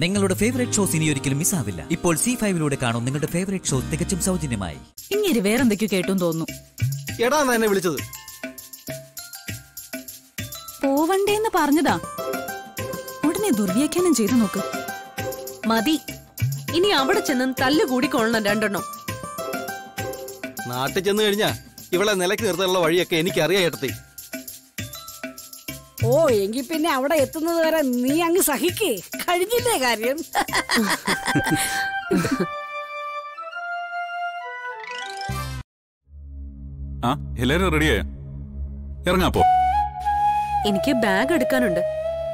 നിങ്ങളുടെ favourite shows ഇനി ഒരിക്കലും മിസ്സാവില്ല ഇപ്പോൾ സി ഫൈവിലൂടെ കാണും നിങ്ങളുടെ ഫേവറേറ്റ് ഷോ തികച്ചും സൗജന്യമായി. ഇങ്ങനെ വേറെന്തൊക്കെയോ കേട്ടും തോന്നുന്നു. എടാ എന്നാ വിളിച്ചത്. പോവണ്ടേന്ന് പറഞ്ഞതാ. ഉടനെ ദുർവ്യാഖ്യാനം ചെയ്തു നോക്ക്. മതി. ഇനി അവിടെ ചെന്ന് തല്ലുകൂടിക്കൊള്ളണം രണ്ടെണ്ണം. നാട്ടിൽ ചെന്ന് കഴിഞ്ഞാ ഇവളെ നിലയ്ക്ക് നിർത്താനുള്ള വഴിയൊക്കെ എനിക്കറിയാം ഏട്ടത്തി. ഓ എങ്കിൽ പിന്നെ അവിടെ എത്തുന്നത് വരെ നീ അങ്ങ് സഹിക്കേ. കഴിഞ്ഞില്ലേ കാര്യം? ആ എല്ലാരും റെഡിയായോ? ഇറങ്ങാപ്പോ എനിക്ക് ബാഗ് എടുക്കാനുണ്ട്.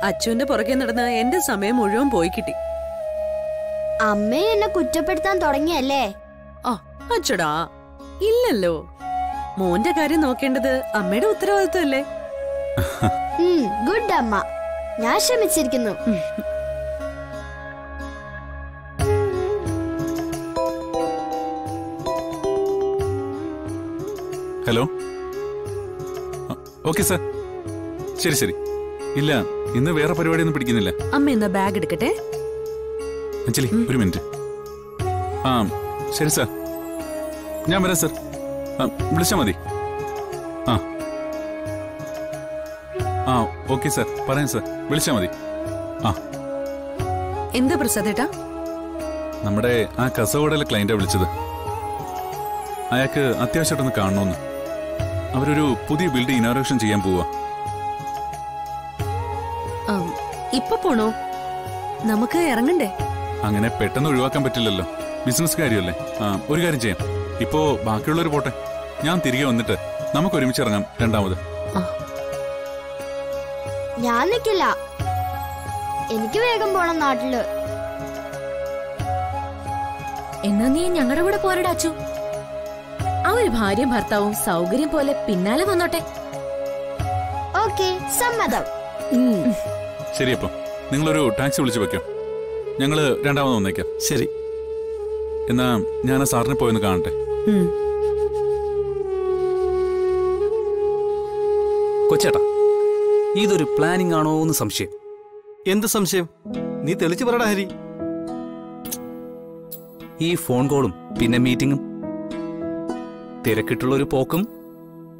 അച്ചുവിന്റെ പുറകെ നടന്ന് എന്റെ സമയം മുഴുവൻ പോയി കിട്ടി. അമ്മയെ എന്നെ കുറ്റപ്പെടുത്താൻ തുടങ്ങിയല്ലേ? ആ അച്ചടാ. ഇല്ലല്ലോ. മോന്റെ കാര്യം നോക്കേണ്ടത് അമ്മയുടെ ഉത്തരവാദിത്വമല്ലേ? ഗുഡ് അമ്മ. ഞാൻ ശ്രമിച്ചിരിക്കുന്നു. ഹലോ. Okay sir. ശരി ശരി. ഇല്ല ഇന്ന് വേറെ പരിപാടി ഒന്നും പിടിക്കുന്നില്ല. അമ്മ എന്നാ ബാഗ് എടുക്കട്ടെ? അഞ്ജലി ഒരു മിനിറ്റ്. ആ ശരി സാർ. ഞാൻ വരാം സാർ. വിളിച്ചാൽ മതി. ആ. ആ ഓക്കെ സാർ. പറയാം സാർ. വിളിച്ചാ മതി. ആ. എന്താ പ്രസാദേട്ടാ നമ്മുടെ ആ കസവോടെ ക്ലയന്റാ വിളിച്ചത്. അയാൾക്ക് അത്യാവശ്യമായിട്ടൊന്ന് കാണണമെന്ന് അവരൊരു പുതിയ ബിൽഡിംഗ് ഇനോറേഷൻ ചെയ്യാൻ പോവാ. ഇപ്പൊ പോണോ? നമുക്ക് ഇറങ്ങണ്ടേ? അങ്ങനെ പെട്ടെന്ന് ഒഴിവാക്കാൻ പറ്റില്ലല്ലോ. ബിസിനസ് കാര്യമല്ലേ? ആ ഒരു കാര്യം ചെയ്യാം. ഇപ്പോ ബാക്കിയുള്ളവർ പോട്ടെ. ഞാൻ തിരികെ വന്നിട്ട് നമുക്ക് ഒരുമിച്ച് ഇറങ്ങാം. രണ്ടാമത്. ഞാൻ നിക്കില്ല എനിക്ക് വേഗം പോണം നാട്ടിൽ. എന്നാ നീ ഞങ്ങളുടെ കൂടെ പോരടാ അച്ചു ഒരു ഭാര്യയും ഭർത്താവും സൗകര്യം പോലെ പിന്നാലെ വന്നോട്ടെ. ഓക്കെ സമ്മതം. ശരി അപ്പൊ നിങ്ങളൊരു ടാക്സി വിളിച്ചു വെക്കാം. ഞങ്ങൾ രണ്ടാമത് വന്നേക്കാം. ശരി. എന്നാ ഞാൻ ആ സാറിനെ പോയെന്ന് കാണട്ടെ. കൊച്ചേട്ടാ ഇതൊരു പ്ലാനിംഗ് ആണോ എന്ന് സംശയം. എന്ത് സംശയം? നീ തെളിച്ചു പറടാ ഹരി. ഈ ഫോൺ കോളും പിന്നെ മീറ്റിംഗും തിരക്കിട്ടുള്ള ഒരു പോക്കും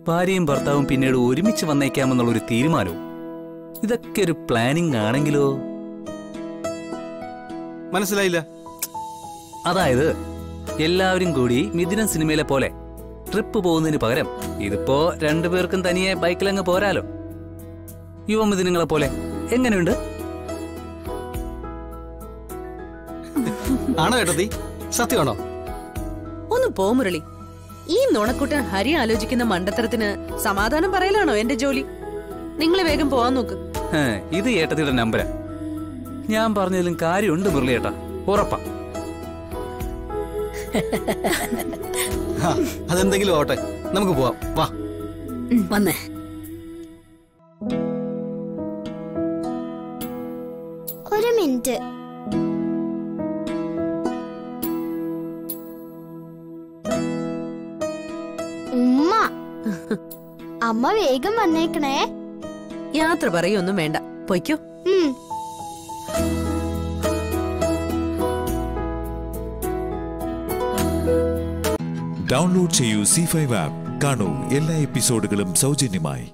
ഭാര്യയും ഭർത്താവും പിന്നീട് ഒരുമിച്ച് വന്നേക്കാമെന്നുള്ള ഒരു തീരുമാനവും. ഇതൊക്കെ ഒരു പ്ലാനിംഗ് ആണെങ്കിലോ? മനസ്സിലായില്ല. അതായത് എല്ലാവരും കൂടി മിഥുനം സിനിമയിലെ പോലെ ട്രിപ്പ് പോകുന്നതിന് പകരം ഇതിപ്പോ രണ്ടുപേർക്കും തനിയെ ബൈക്കിലങ്ങ് പോരാലോ. യുവമിഥുനങ്ങളെ പോലെ. എങ്ങനെയുണ്ട്? ആണോ ഏട്ടത്തി? സത്യമാണോ? ഒന്ന് പോ മുരളി. ഈ നുണക്കുട്ടൻ ഹരി ആലോചിക്കുന്ന മണ്ടത്തരത്തിന് സമാധാനം പറയലാണോ എന്റെ ജോലി? നിങ്ങൾ വേഗം പോവാൻ നോക്ക്. ഇത് ഏട്ടത്തിയുടെ നമ്പരാ. ഞാൻ പറഞ്ഞതിലും കാര്യമുണ്ട് മുരളി ഏട്ടാ. ഉറപ്പാ. അതെന്തെങ്കിലും ആവട്ടെ. നമുക്ക് പോവാം. വാ. വന്നേ. മിനിറ്റ്. ഉമ്മ അമ്മ വേഗം വന്നേക്കണേ. യാത്ര പറയൊന്നും വേണ്ട. പൊയ്ക്കോ. ഡൗൺലോഡ് ചെയ്യൂ സി ഫൈവ് ആപ്പ് കാണൂ എല്ലാ എപ്പിസോഡുകളും സൗജന്യമായി.